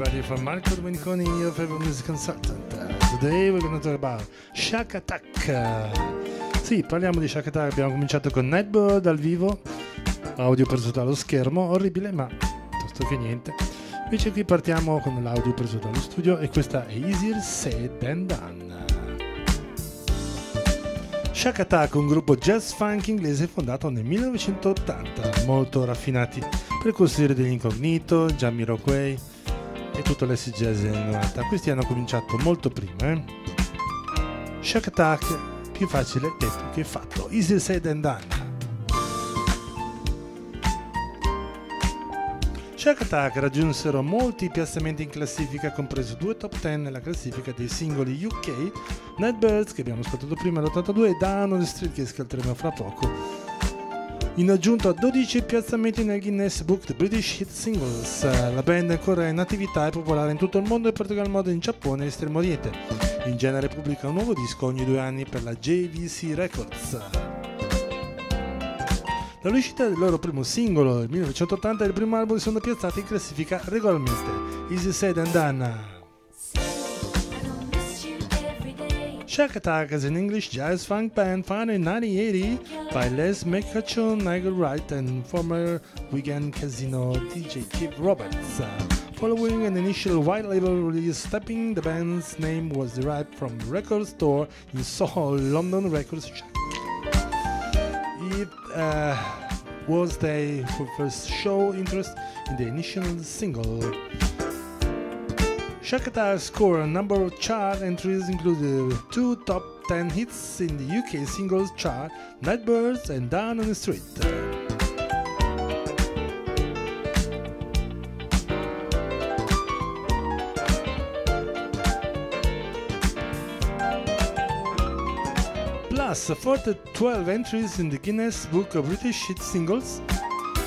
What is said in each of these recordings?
everybody from Marco Domeniconi, your favorite music consultant. Today we're gonna talk about Shack Attack. Sì, parliamo di Shack Attack, abbiamo cominciato con Nightbird dal vivo, audio preso dallo schermo, orribile ma piuttosto che niente. Invece qui partiamo con l'audio preso dallo studio e questa è Easier Said Than Done. Shack Attack, un gruppo jazz funk inglese fondato nel 1980, molto raffinati percursori dell'incognito Incognito, Jamiroquai, e tutto l'S jazz degli 90. Questi hanno cominciato molto prima. Eh? Shark Attack, più facile detto che fatto. Easy said and done. Shark Attack raggiunsero molti piazzamenti in classifica, compreso due top 10 nella classifica dei singoli UK, Nightbirds che abbiamo ascoltato prima l'82 e Down on the Street che ascolteremo fra poco in aggiunta a 12 piazzamenti nel Guinness Book The British Hit Singles. La band è ancora in attività e popolare in tutto il mondo, in particolar modo in Giappone e Estremo Oriente. In genere pubblica un nuovo disco ogni due anni per la JVC Records. Dall'uscita del loro primo singolo, nel 1980, è il primo album che sono piazzati in classifica regolarmente. Easy Said and Done. Shack Attack is an English jazz funk band founded in 1980 by Les McCutcheon, Nigel Wright, and former Wigan Casino DJ Keith Roberts. Uh, following an initial white label release, Stepping, the band's name was derived from record store in Soho, London Records. It uh, was their first show interest in the initial single. Shakata scored a number of chart entries including two top 10 hits in the UK singles chart, Nightbirds and Down on the Street. Plus, a further 12 entries in the Guinness Book of British Hit Singles,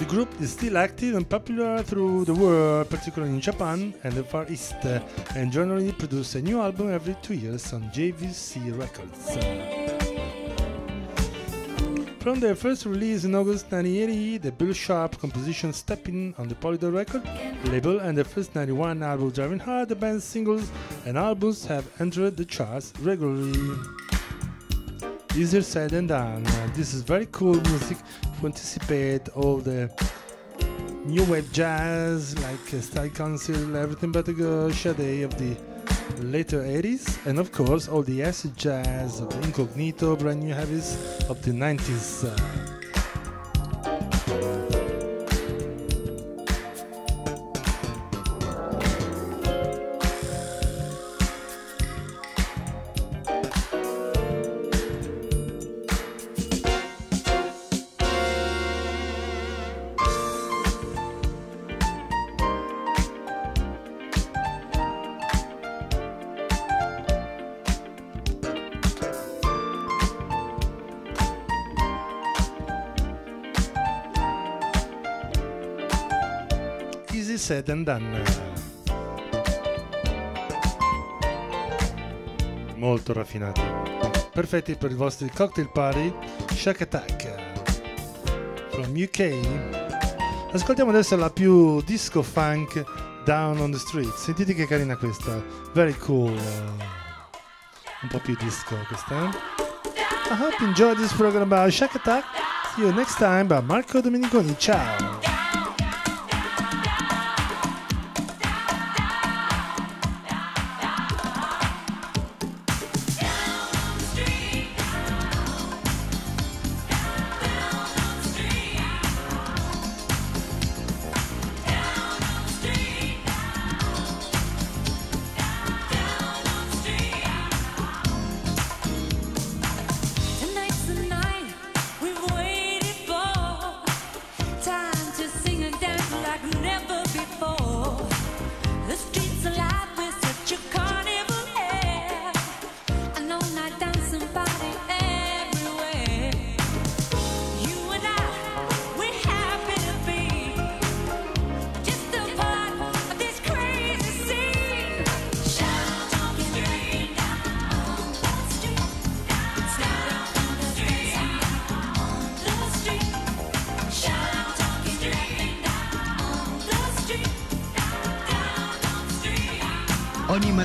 the group is still active and popular through the world, particularly in Japan and the Far East, uh, and generally produce a new album every two years on JVC Records. From their first release in August 1980, the Bill Sharp composition "Stepping" on the Polydor record label and the first 91 album Driving Hard, the band's singles and albums have entered the charts regularly easier said than done. This is very cool music to anticipate all the new wave jazz like uh, Style Council, everything but the Sade of the later 80s, and of course all the acid jazz of Incognito, brand new heavies of the 90s. Uh, said and done. Molto raffinati. Perfetti per i vostri cocktail party. Shack Attack. From UK. Ascoltiamo adesso la più disco funk Down on the Street. Sentite che carina questa. Very cool. Un po' più disco questa. Eh? I hope you enjoyed this program about Shack Attack. See you next time by Marco Dominiconi. Ciao!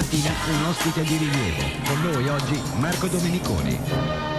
mattina un ospite di rilievo. Con noi oggi Marco Domeniconi.